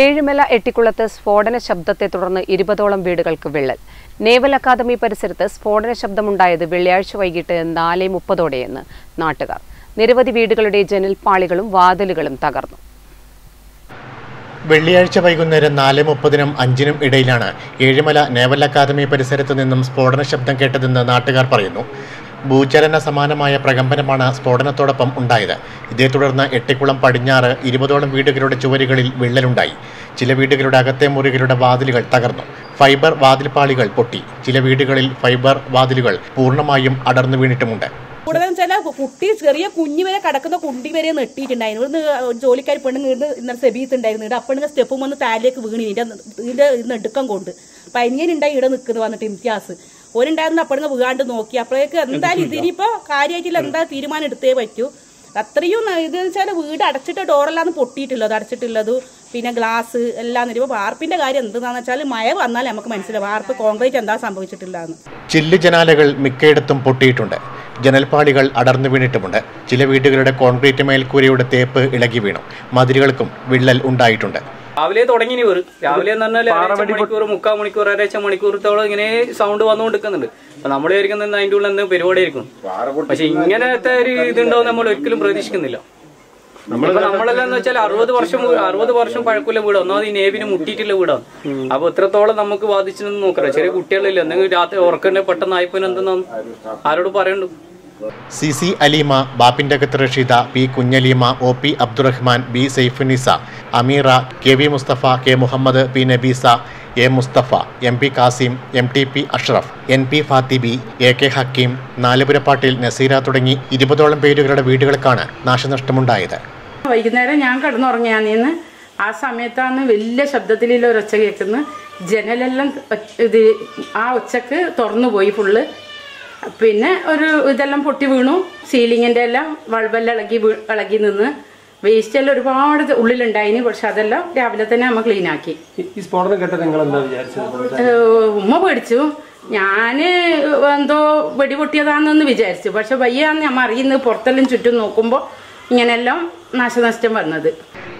ഏഴുമല എട്ടിക്കുളത്ത് സ്ഫോടന ശബ്ദത്തെ തുടർന്ന് ഇരുപതോളം വീടുകൾക്ക് വിള്ളൽ. നേവൽ അക്കാദമി പരിസരത്ത് സ്ഫോടന ശബ്ദമുണ്ടായത് വെള്ളിയാഴ്ച വൈകിട്ട് നാല് മുപ്പതോടെയെന്ന് നാട്ടുകാർ. നിരവധി വീടുകളുടെ ജനൽപാളികളും വാതിലുകളും തകർന്നു. വെള്ളിയാഴ്ച വൈകുന്നേരം നാല് മുപ്പതിനും അഞ്ചിനും ഇടയിലാണ് ഏഴിമല നേവൽ അക്കാദമി പരിസരത്തു നിന്നും സ്ഫോടന ശബ്ദം കേട്ടതെന്ന് നാട്ടുകാർ പറയുന്നു. ഭൂചലന സമാനമായ പ്രകമ്പനമാണ് സ്ഫോടനത്തോടൊപ്പം ഉണ്ടായത്. ഇതേ തുടർന്ന് എട്ടിക്കുളം പടിഞ്ഞാറ് ഇരുപതോളം വീടുകളുടെ ചുവരുകളിൽ വിള്ളലുണ്ടായി. ചില വീടുകളുടെ അകത്തെ മുറികളുടെ വാതിലുകൾ തകർന്നു. ഫൈബർ വാതിൽപ്പാളികൾ പൊട്ടി. ചില വീടുകളിൽ ഫൈബർ വാതിലുകൾ പൂർണമായും അടർന്നു വീണിട്ടുമുണ്ട്. കൂടുതലും ചില കുട്ടി ചെറിയ കുഞ്ഞു വരെ കിടക്കുന്ന കുണ്ടി വരെ നെട്ടിയിട്ടുണ്ടായിരുന്നു. ഇവിടുന്ന് ജോലിക്കാർ പെണ്ണുങ്ങൾ നീണ്ട് ഇന്നലെ സെബീത്തുണ്ടായിരുന്നു ഇവിടെ അപ്പണെങ്കിൽ സ്റ്റെപ്പും വന്ന് താലിലേക്ക് വീണി. ഇതിന്റെ ഇതിന്റെ നെടുക്കം കൊണ്ട്. പനിയനുണ്ടായി ഇവിടെ നിൽക്കുന്നത് വന്നിട്ട് ഇംതിയാസ്. ഓരുണ്ടായിരുന്നു അപ്പഴങ്ങ് വീകാണ്ട് നോക്കി. അപ്പോഴേക്ക് എന്തായാലും ഇതിനിപ്പോ കാര്യമായിട്ടില്ല എന്താ തീരുമാനം എടുത്തേ പറ്റൂ. അത്രയും ഇത് വെച്ചാൽ വീട് അടച്ചിട്ട് ഡോറെല്ലാം പൊട്ടിയിട്ടുള്ളത് അടച്ചിട്ടുള്ളത് പിന്നെ ഗ്ലാസ് എല്ലാം ഇപ്പൊ വാർപ്പിന്റെ കാര്യം എന്താണെന്ന് വെച്ചാൽ മഴ വന്നാൽ നമുക്ക് മനസ്സിലാവും വാർപ്പ് കോൺക്രീറ്റ് എന്താ സംഭവിച്ചിട്ടില്ലെന്ന് ചില്ല് ജനാലകൾ മിക്കയിടത്തും പൊട്ടിയിട്ടുണ്ട്. ജനൽപാളികൾ അടർന്നു വീണിട്ടുമുണ്ട്. ചില വീടുകളുടെ കോൺക്രീറ്റ് മേൽക്കൂരയുടെ തേപ്പ് ഇളകി വീണു. മതിലുകൾക്കും വിള്ളൽ ഉണ്ടായിട്ടുണ്ട്. രാവിലെ തുടങ്ങി ഇവർ. രാവിലെ എന്ന് പറഞ്ഞാൽ മണിക്കൂർ മുക്കാൽ മണിക്കൂർ അരച്ച മണിക്കൂറത്തോളം ഇങ്ങനെ സൗണ്ട് വന്നുകൊണ്ടിരിക്കുന്നുണ്ട്. അപ്പൊ നമ്മൾ വിചാരിക്കുന്നത് അതിന്റെ ഉള്ളിൽ എന്തെങ്കിലും പരിപാടി ആയിരിക്കും. പക്ഷെ ഇങ്ങനത്തെ ഒരു ഇതുണ്ടാവും നമ്മൾ ഒരിക്കലും പ്രതീക്ഷിക്കുന്നില്ല. നമ്മളെല്ലാം എന്ന് വെച്ചാൽ അറുപത് വർഷം അറുപത് വർഷം പഴക്കമുള്ള വീടാണ് ഒന്നാമത് ഈ നേവിന് മുട്ടിയിട്ടുള്ള വീടാണ്. അപ്പൊ ഇത്രത്തോളം നമുക്ക് ബാധിച്ചെന്ന് നോക്കറ ചെറിയ കുട്ടികളില്ല. എന്തെങ്കിലും രാത്രി ഉറക്കണ്ടേ പെട്ടെന്ന് ആയിപ്പോ എന്തെന്നാ ആരോട് പറയണ്ടു? C C Aleema ബാപ്പിന്റകത്ത് Rasheeda P Kunhaleema O P Abdurahman B Saifunnisa Ameera K V Musthafa K Muhammad P Nabeesa A Musthafa M P Kasim M T P Ashraf N P Fathibi A K Hakeem നാലുപുരപ്പാട്ടിൽ Naseera തുടങ്ങി ഇരുപതോളം പേരുകളുടെ വീടുകൾക്കാണ് നാശനഷ്ടമുണ്ടായത്. വൈകുന്നേരം ഞാൻ കടന്നുറങ്ങിയാന്ന് ആ സമയത്താണ് വലിയ ശബ്ദത്തിലുള്ള ഒരൊച്ച കേൾക്കുന്നത്. ജനലെല്ലാം ഇത് ആ ഒച്ചക്ക് തുറന്നു പോയി ഫുള്ള് പിന്നെ ഒരു ഇതെല്ലാം പൊട്ടി വീണു. സീലിങ്ങിന്റെ എല്ലാം വളവെല്ലാം ഇളകി ഇളകി നിന്ന്. വേസ്റ്റ് എല്ലാം ഒരുപാട് ഉള്ളിലുണ്ടായിന്. പക്ഷെ അതെല്ലാം രാവിലെ തന്നെ നമ്മ ക്ലീൻ ആക്കി. ഉമ്മ പേടിച്ചു. ഞാൻ എന്തോ വെടിപൊട്ടിയതാണെന്ന് വിചാരിച്ചു. പക്ഷെ വയ്യാന്ന് നമ്മ അറിയുന്നത് പുറത്തെല്ലാം ചുറ്റും നോക്കുമ്പോൾ ഇങ്ങനെല്ലാം നാശനഷ്ടം വന്നത്.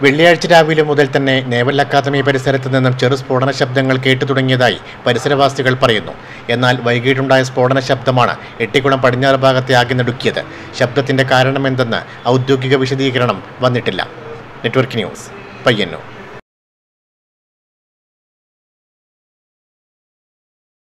വെള്ളിയാഴ്ച രാവിലെ മുതൽ തന്നെ നേവൽ അക്കാദമി പരിസരത്ത് നിന്നും ചെറു സ്ഫോടന ശബ്ദങ്ങൾ കേട്ടു തുടങ്ങിയതായി പരിസരവാസികൾ പറയുന്നു. എന്നാൽ വൈകിട്ടുണ്ടായ സ്ഫോടന ശബ്ദമാണ് എട്ടിക്കുളം പടിഞ്ഞാറ് ഭാഗത്തെ ആകെ നടുക്കിയത്. ശബ്ദത്തിന്റെ കാരണമെന്തെന്ന് ഔദ്യോഗിക വിശദീകരണം വന്നിട്ടില്ല. Network news Payyanur.